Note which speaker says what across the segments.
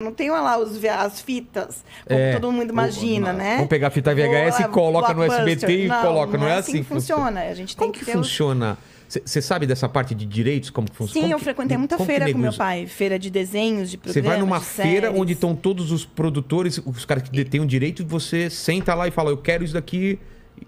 Speaker 1: Não tem lá os, as fitas, como
Speaker 2: É,
Speaker 1: todo mundo imagina,
Speaker 2: o-
Speaker 1: né?
Speaker 2: vamos pegar a fita VHS e
Speaker 1: Vou-
Speaker 2: coloca no. SBT e
Speaker 1: não,
Speaker 2: coloca, não é
Speaker 1: assim
Speaker 2: assim
Speaker 1: que
Speaker 2: funciona.
Speaker 1: A gente
Speaker 2: Como
Speaker 1: tem
Speaker 2: que,
Speaker 1: que,
Speaker 2: funciona? Você sabe dessa parte de direitos, como que funciona?
Speaker 1: Sim, eu
Speaker 2: que-
Speaker 1: frequentei muita feira com meu pai. Feira de desenhos, de
Speaker 2: Você vai numa feira
Speaker 1: séries.
Speaker 2: onde estão todos os produtores, os caras que detêm o direito, e você senta lá e fala, eu quero isso daqui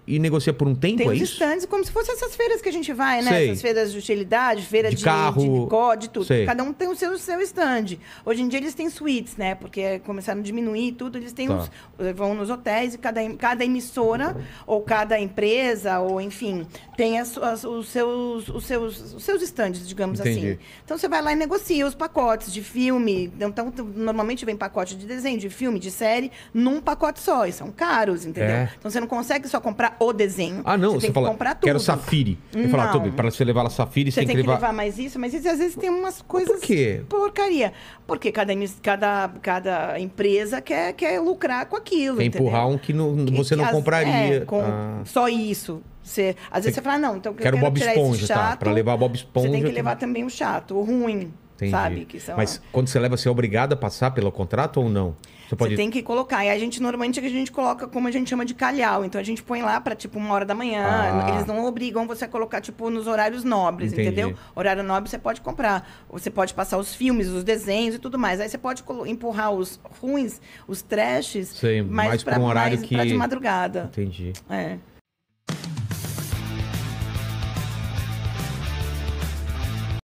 Speaker 2: e negocia por um tempo,
Speaker 1: Tem
Speaker 2: é
Speaker 1: os
Speaker 2: isso?
Speaker 1: estandes, como se fossem essas feiras que a gente vai, né?
Speaker 2: Sei.
Speaker 1: Essas feiras de utilidade, feira
Speaker 2: De
Speaker 1: de,
Speaker 2: carro.
Speaker 1: de, de código, tudo.
Speaker 2: Sei.
Speaker 1: Cada um tem o seu, seu stand. Hoje em dia eles têm suítes, né? Porque começaram a diminuir tudo. Eles têm
Speaker 2: Tá.
Speaker 1: os, vão nos hotéis e cada, cada emissora ou cada empresa, ou enfim, tem as, suas- os, seus, os, seus, os seus stands, digamos
Speaker 2: Entendi.
Speaker 1: assim. Então você vai lá e negocia os pacotes de filme. Então, normalmente vem pacote de desenho, de filme, de série, num pacote só. E são caros, entendeu?
Speaker 2: É.
Speaker 1: Então você não consegue só comprar o desenho.
Speaker 2: Ah, não,
Speaker 1: você,
Speaker 2: você,
Speaker 1: tem
Speaker 2: fala,
Speaker 1: que comprar tudo.
Speaker 2: quero Safiri. Eu falo,
Speaker 1: Não.
Speaker 2: Tobi, para você levar a Safiri, você,
Speaker 1: Você tem que levar... mais isso, mas isso às vezes tem umas coisas.
Speaker 2: quê?
Speaker 1: Porcaria. Porque cada, cada, cada empresa quer, quer lucrar com aquilo.
Speaker 2: Quer empurrar um que não-
Speaker 1: Que-
Speaker 2: você não
Speaker 1: as-
Speaker 2: compraria.
Speaker 1: é, com
Speaker 2: Ah.
Speaker 1: só isso. Você, às vezes você fala, não, então eu
Speaker 2: Quero
Speaker 1: quero
Speaker 2: Bob Esponja, tá?
Speaker 1: chato.
Speaker 2: Pra levar Bob Esponja,
Speaker 1: Você tem que levar também o chato, o ruim.
Speaker 2: Entendi.
Speaker 1: Sabe? Que são
Speaker 2: Mas quando você leva, você é obrigado a passar pelo contrato ou não? Você pode.
Speaker 1: Você tem que colocar. E a gente, normalmente, a gente coloca como a gente chama de calhau. Então, a gente põe lá para tipo, uma hora da manhã.
Speaker 2: Ah.
Speaker 1: Eles não obrigam você a colocar, tipo, nos horários nobres,
Speaker 2: Entendi.
Speaker 1: entendeu? Horário nobre você pode comprar. Você pode passar os filmes, os desenhos e tudo mais. Aí você pode empurrar os ruins, os trashes,
Speaker 2: Sei, mais
Speaker 1: mais
Speaker 2: pra um horário
Speaker 1: mais
Speaker 2: que-
Speaker 1: pra de madrugada.
Speaker 2: Entendi.
Speaker 1: É.